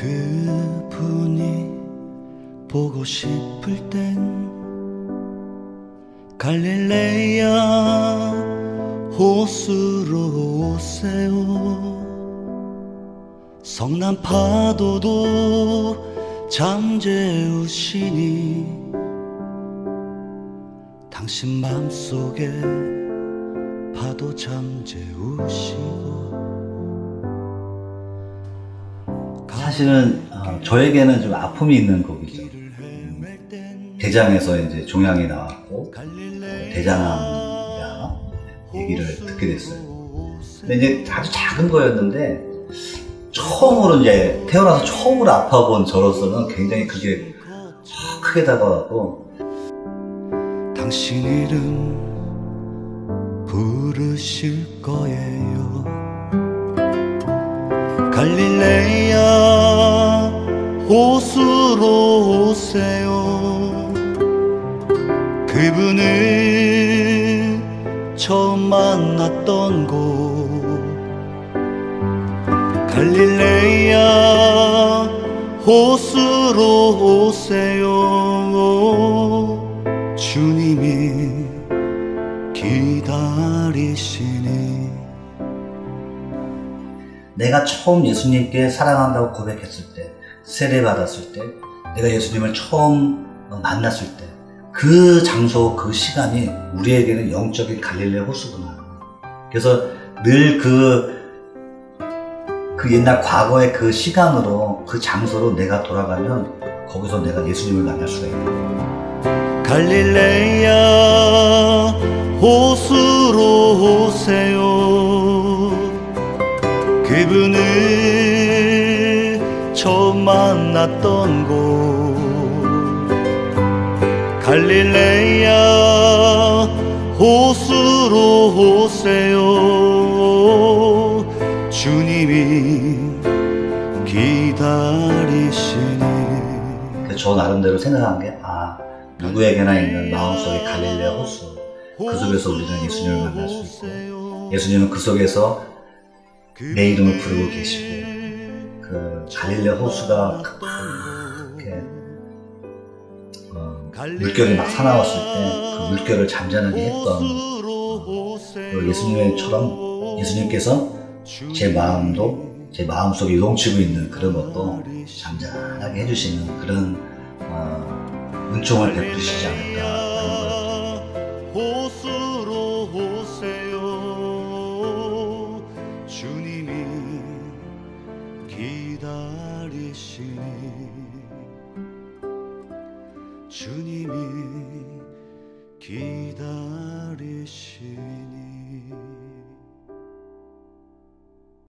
그분이 보고 싶을 땐 갈릴레야 호수로 오세요. 성난 파도도 잠재우시니 당신 맘속에 파도 잠재우시고 사실은 어, 저에게는 좀 아픔이 있는 곡이죠. 대장에서 이제 종양이 나왔고 대장암이라 얘기를 듣게 됐어요. 근데 이제 아주 작은 거였는데 처음으로 이제 태어나서 처음으로 아파본 저로서는 굉장히 그게 크게 다가왔고 당신 이름 부르실 거예요 갈릴레야 호수로 오세요. 그분을 처음 만났던 곳. 갈릴레야 호수로 오세요. 주님이 기다리시니. 내가 처음 예수님께 사랑한다고 고백했을 때, 세례 받았을 때, 내가 예수님을 처음 만났을 때, 그 장소, 그 시간이 우리에게는 영적인 갈릴레 호수구나. 그래서 늘 그, 그 옛날 과거의 그 시간으로, 그 장소로 내가 돌아가면 거기서 내가 예수님을 만날 수가 있는 갈릴레야 호수로 오세요 그분을 처음 만났던 곳. 갈릴레야 호수로 오세요. 주님이 기다리시니 저 나름대로 생각한 게, 아, 누구에게나 있는 마음속의 갈릴레 호수. 그 속에서 우리는 예수님을 만날 수 있고, 예수님은 그 속에서 내 이름을 부르고 계시고, 그 갈릴레 호수가 이렇게 어, 물결이 막 사나웠을 때 그 물결을 잠잠하게 했던 그 예수님처럼 예수님께서 제 마음도 제 마음속에 요동치고 있는 그런 것도 잠잠하게 해주시는 그런 어, 은총을 베푸시지 않을까 기다리시니 주님이 기다리시니